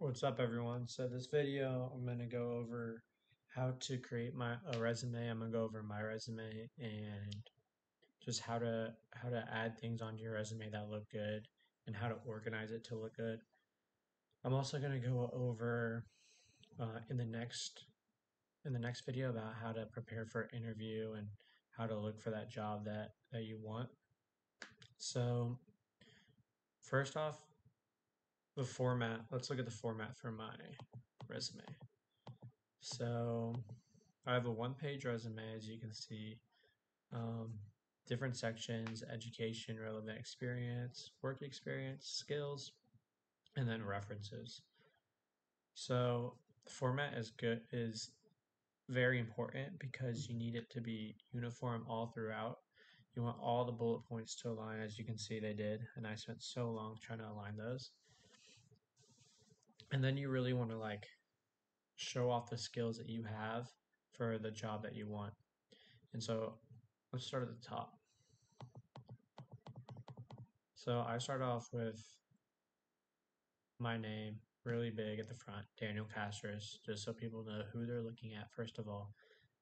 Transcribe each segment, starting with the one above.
What's up, everyone? So this video, I'm gonna go over how to create my a resume. I'm gonna go over my resume and just how to how to add things onto your resume that look good and how to organize it to look good. I'm also gonna go over uh, in the next in the next video about how to prepare for interview and how to look for that job that that you want. So first off, the format, let's look at the format for my resume. So I have a one page resume, as you can see. Um, different sections education, relevant experience, work experience, skills, and then references. So format is good is very important because you need it to be uniform all throughout. You want all the bullet points to align as you can see they did and I spent so long trying to align those and then you really want to like show off the skills that you have for the job that you want. And so let's start at the top. So I start off with my name really big at the front, Daniel Castris, just so people know who they're looking at first of all.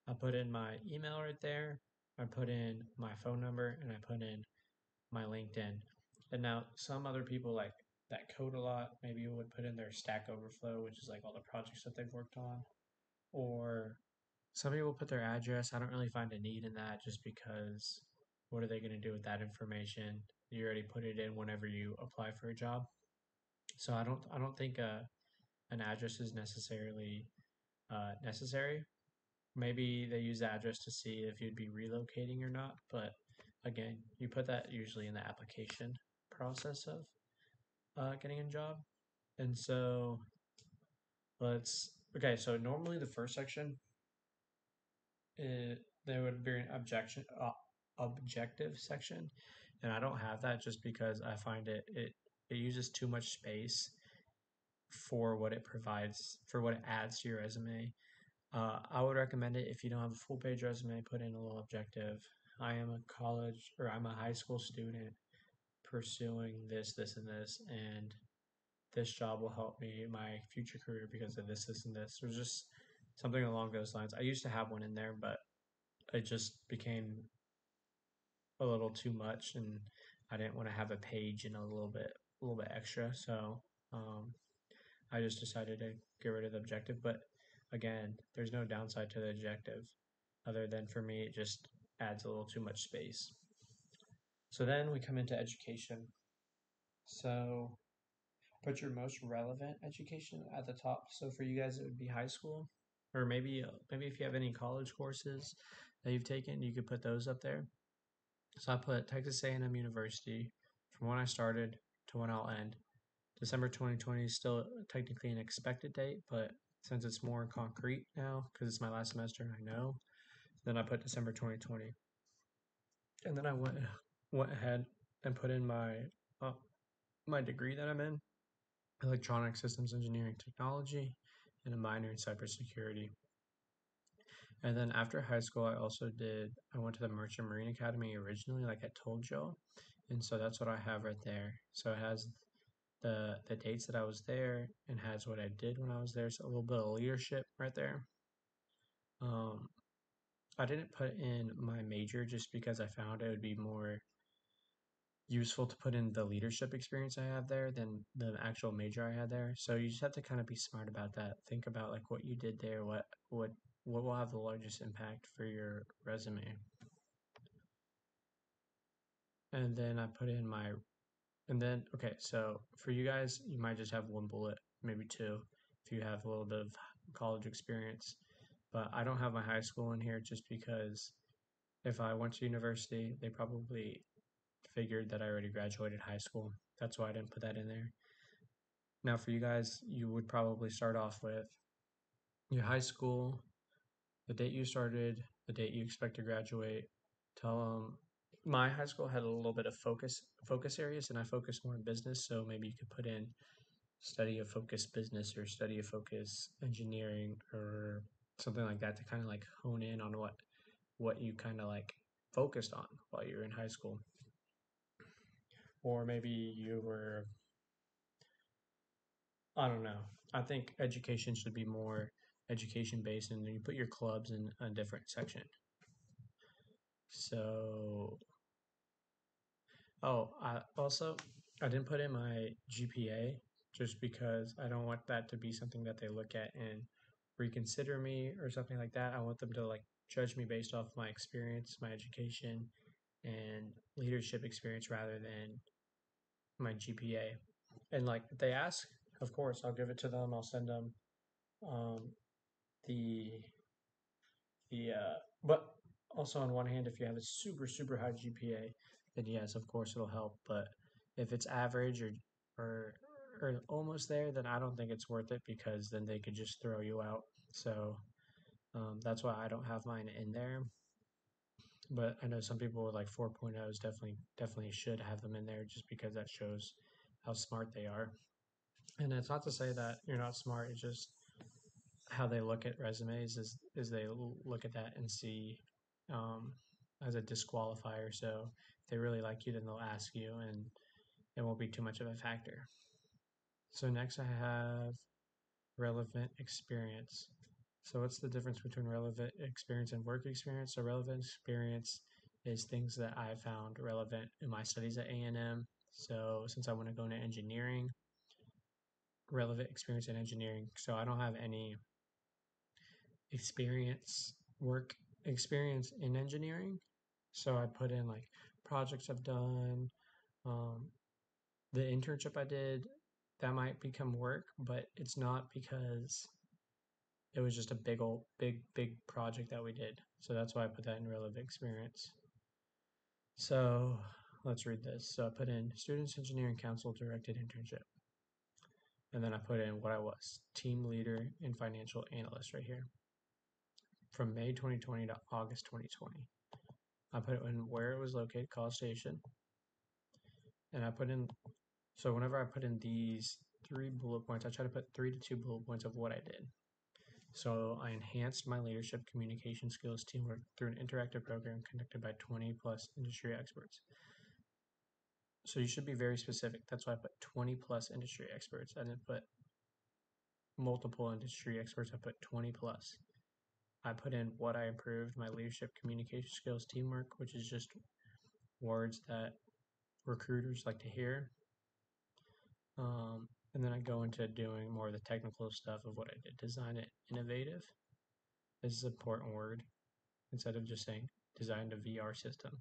I put in my email right there. I put in my phone number and I put in my LinkedIn. And now some other people like that code a lot. Maybe you would put in their Stack Overflow, which is like all the projects that they've worked on. Or some people put their address. I don't really find a need in that just because what are they going to do with that information? You already put it in whenever you apply for a job. So I don't I don't think uh, an address is necessarily uh, necessary. Maybe they use the address to see if you'd be relocating or not, but again, you put that usually in the application process of uh, getting a job. And so let's, okay, so normally the first section, it, there would be an objection, uh, objective section. And I don't have that just because I find it, it, it uses too much space for what it provides, for what it adds to your resume. Uh, I would recommend it if you don't have a full page resume, put in a little objective. I am a college or I'm a high school student pursuing this, this, and this, and this job will help me my future career because of this, this, and this. There's just something along those lines. I used to have one in there, but it just became a little too much, and I didn't want to have a page and a little bit, a little bit extra. So um, I just decided to get rid of the objective. But again, there's no downside to the objective, other than for me, it just adds a little too much space. So then we come into education. So put your most relevant education at the top. So for you guys, it would be high school, or maybe uh, maybe if you have any college courses that you've taken, you could put those up there. So I put Texas A&M University from when I started to when I'll end. December 2020 is still technically an expected date, but since it's more concrete now because it's my last semester, I know. Then I put December 2020, and then I went went ahead and put in my uh, my degree that I'm in, electronic systems engineering technology, and a minor in cybersecurity. And then after high school, I also did. I went to the Merchant Marine Academy originally, like I told y'all, and so that's what I have right there. So it has the the dates that I was there and has what I did when I was there. So a little bit of leadership right there. Um, I didn't put in my major just because I found it would be more useful to put in the leadership experience I have there than the actual major I had there. So you just have to kind of be smart about that. Think about like what you did there, what what what will have the largest impact for your resume. And then I put in my and then okay, so for you guys, you might just have one bullet, maybe two if you have a little bit of college experience. But I don't have my high school in here just because if I went to university, they probably figured that I already graduated high school. That's why I didn't put that in there. Now, for you guys, you would probably start off with your high school, the date you started, the date you expect to graduate. Tell them my high school had a little bit of focus focus areas, and I focused more in business. So maybe you could put in study of focus business or study of focus engineering or something like that to kind of like hone in on what what you kind of like focused on while you were in high school or maybe you were I don't know. I think education should be more education based, and then you put your clubs in a different section. So, oh, I also I didn't put in my GPA just because I don't want that to be something that they look at and reconsider me or something like that. I want them to like judge me based off my experience, my education, and leadership experience rather than my GPA. And like they ask, of course, I'll give it to them. I'll send them um, the the uh, but also on one hand, if you have a super super high GPA, then yes, of course it'll help. But if it's average or or or almost there, then I don't think it's worth it because then they could just throw you out. So um, that's why I don't have mine in there. But I know some people with like 4.0s definitely definitely should have them in there just because that shows how smart they are. And it's not to say that you're not smart. It's just how they look at resumes is is they look at that and see um, as a disqualifier. So if they really like you, then they'll ask you, and it won't be too much of a factor. So next I have relevant experience. So what's the difference between relevant experience and work experience? So relevant experience is things that I found relevant in my studies at A&M. So since I want to go into engineering, relevant experience in engineering. So I don't have any experience, work experience in engineering. So I put in like projects I've done, um, the internship I did, that might become work, but it's not because it was just a big old big big project that we did. So that's why I put that in relevant experience. So let's read this. So I put in Students Engineering Council directed internship. And then I put in what I was, team leader and financial analyst right here. From May 2020 to August 2020. I put in where it was located, College Station. And I put in so whenever I put in these three bullet points, I try to put three to two bullet points of what I did. So I enhanced my leadership communication skills teamwork through an interactive program conducted by 20 plus industry experts. So you should be very specific. That's why I put 20 plus industry experts. I didn't put multiple industry experts. I put 20 plus. I put in what I improved, my leadership communication skills teamwork, which is just words that recruiters like to hear um, and then I go into doing more of the technical stuff of what I did. Design it innovative. This is an important word. Instead of just saying designed a VR system,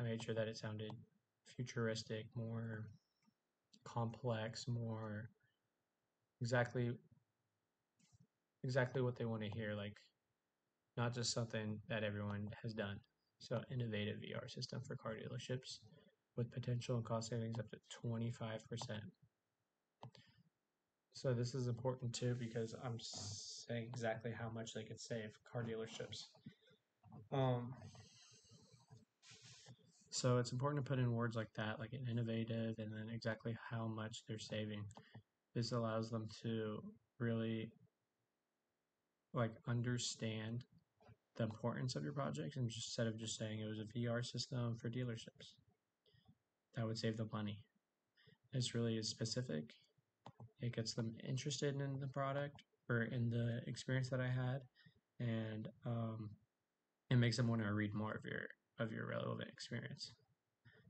I made sure that it sounded futuristic, more complex, more exactly exactly what they want to hear, like not just something that everyone has done. So innovative VR system for car dealerships with potential and cost savings up to 25%. So this is important too because I'm saying exactly how much they could save car dealerships. Um, so it's important to put in words like that, like an innovative, and then exactly how much they're saving. This allows them to really like understand the importance of your project and just instead of just saying it was a VR system for dealerships. That would save them money. It's really is specific it gets them interested in the product or in the experience that I had, and um, it makes them want to read more of your of your relevant experience.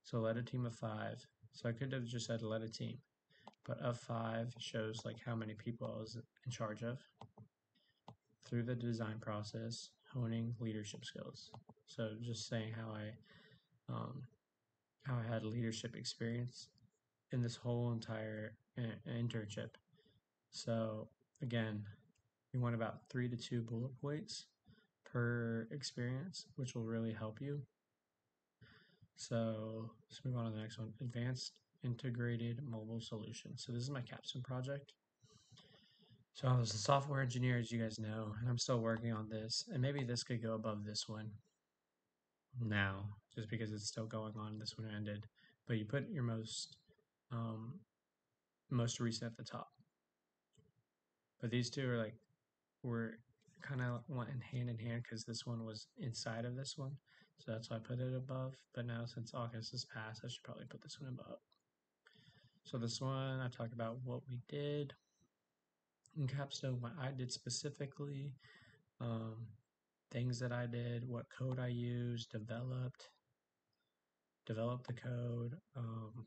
So led a team of five. So I could have just said led a team, but of five shows like how many people I was in charge of through the design process, honing leadership skills. So just saying how I um, how I had leadership experience in this whole entire internship. So again, you want about three to two bullet points per experience, which will really help you. So let's move on to the next one. Advanced integrated mobile solution. So this is my capstone project. So I was a software engineer, as you guys know, and I'm still working on this. And maybe this could go above this one now, just because it's still going on. This one ended. But you put your most um, most recent at the top. But these two are like were kind of went hand in hand because this one was inside of this one, so that's why I put it above. But now since August has passed, I should probably put this one above. So this one I talked about what we did. in Capstone, what I did specifically, um, things that I did, what code I used, developed, developed the code. Um,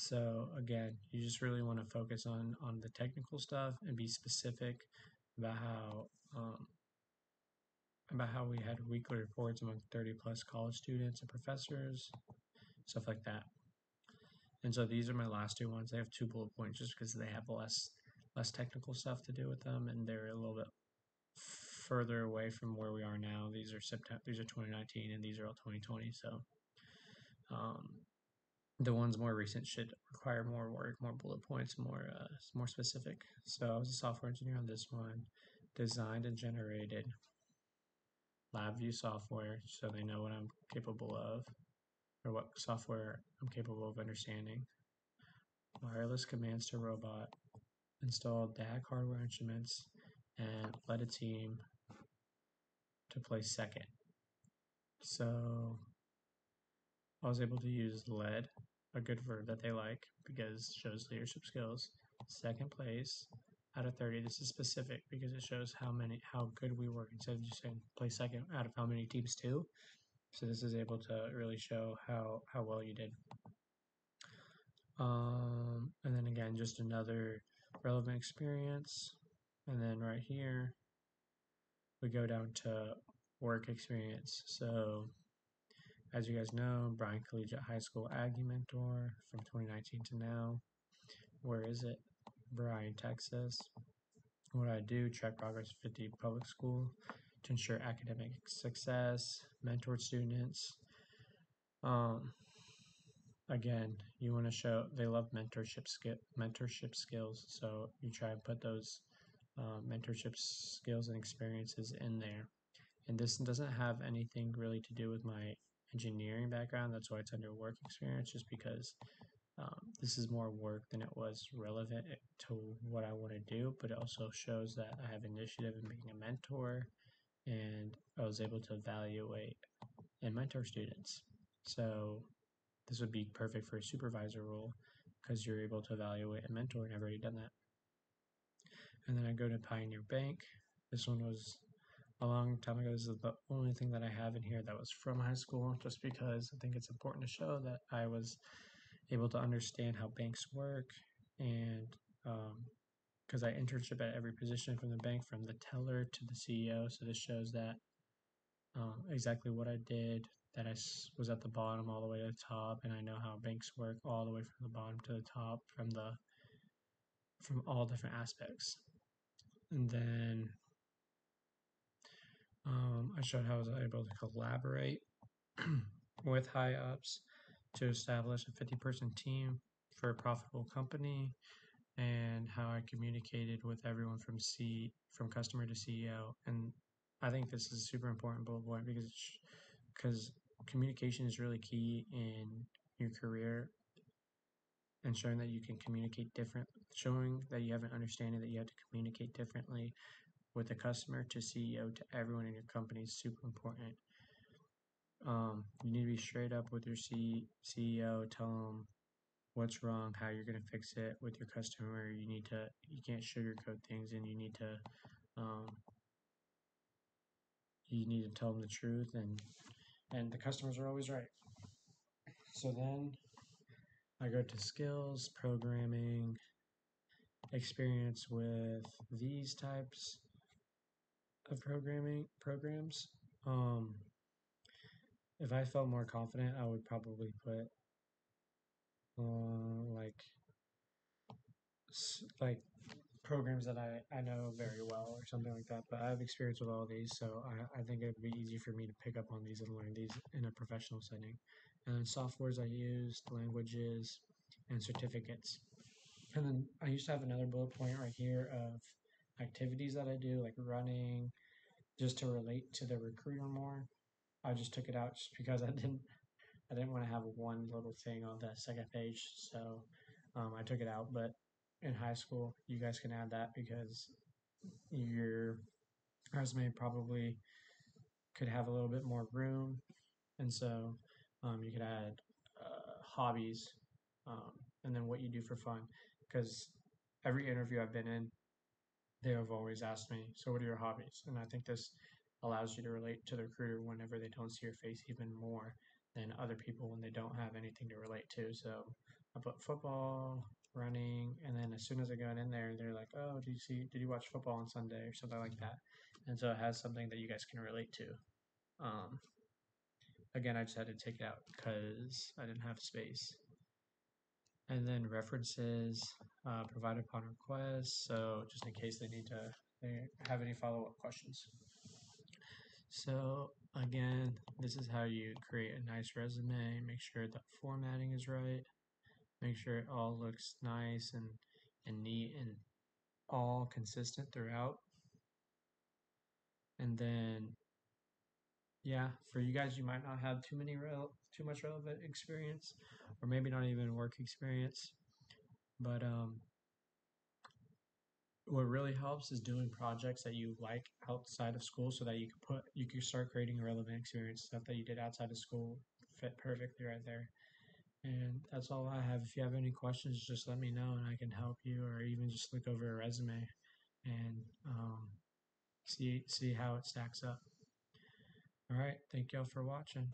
so again, you just really want to focus on on the technical stuff and be specific about how um, about how we had weekly reports among 30 plus college students and professors, stuff like that. And so these are my last two ones. They have two bullet points just because they have less less technical stuff to do with them and they're a little bit further away from where we are now. These are September these are 2019 and these are all 2020. So um, the ones more recent should require more work, more bullet points, more uh, more specific. So I was a software engineer on this one, designed and generated LabVIEW software so they know what I'm capable of or what software I'm capable of understanding. Wireless commands to robot, installed DAQ hardware instruments, and led a team to place second. So I was able to use led, a good verb that they like because it shows leadership skills. Second place out of 30. This is specific because it shows how many how good we were instead of just saying play second out of how many teams do. So this is able to really show how how well you did. Um, and then again, just another relevant experience. And then right here, we go down to work experience. So as you guys know, Bryan Collegiate High School Aggie Mentor from 2019 to now. Where is it? Bryan, Texas. What I do, track progress 50 public school to ensure academic success, mentor students. Um, again, you want to show they love mentorship skill, mentorship skills, so you try and put those uh, mentorship skills and experiences in there. And this doesn't have anything really to do with my engineering background. That's why it's under work experience, just because um, this is more work than it was relevant to what I want to do, but it also shows that I have initiative in being a mentor and I was able to evaluate and mentor students. So this would be perfect for a supervisor role because you're able to evaluate and mentor, and I've already done that. And then I go to Pioneer Bank. This one was a long time ago. This is the only thing that I have in here that was from high school, just because I think it's important to show that I was able to understand how banks work and because um, I internship at every position from the bank, from the teller to the CEO. So this shows that um, exactly what I did, that I was at the bottom all the way to the top, and I know how banks work all the way from the bottom to the top, from the from all different aspects. And then um, I showed how I was able to collaborate with high ups to establish a 50 person team for a profitable company and how I communicated with everyone from C from customer to CEO. And I think this is a super important bullet point because because communication is really key in your career and showing that you can communicate different showing that you have an understanding that you have to communicate differently with the customer to CEO to everyone in your company is super important. Um, you need to be straight up with your C- CEO. Tell them what's wrong, how you're going to fix it with your customer. You need to, you can't sugarcoat things, and you need to, um, you need to tell them the truth, and and the customers are always right. So then, I go to skills, programming, experience with these types of programming programs. Um, if I felt more confident, I would probably put uh, like like programs that I, I know very well or something like that. But I have experience with all these, so I, I think it would be easy for me to pick up on these and learn these in a professional setting. And then softwares I used, languages, and certificates. And then I used to have another bullet point right here of activities that I do, like running, just to relate to the recruiter more. I just took it out just because I didn't I didn't want to have one little thing on the second page, so um, I took it out. But in high school, you guys can add that because your resume probably could have a little bit more room, and so um, you could add uh, hobbies um, and then what you do for fun because every interview I've been in, they have always asked me, "So what are your hobbies?" And I think this allows you to relate to the recruiter whenever they don't see your face even more than other people when they don't have anything to relate to. So I put football, running, and then as soon as I got in there, they're like, "Oh, did you see? Did you watch football on Sunday or something like that?" And so it has something that you guys can relate to. Um, again, I just had to take it out because I didn't have space. And then references uh, provided upon request. So just in case they need to they have any follow up questions. So again, this is how you create a nice resume. Make sure the formatting is right. Make sure it all looks nice and, and neat and all consistent throughout. And then, yeah, for you guys, you might not have too many rel- too much relevant experience, or maybe not even work experience. But um, what really helps is doing projects that you like outside of school, so that you can put you can start creating a relevant experience stuff that you did outside of school fit perfectly right there. And that's all I have. If you have any questions, just let me know and I can help you, or even just look over a resume and um, see see how it stacks up. All right, thank y'all for watching.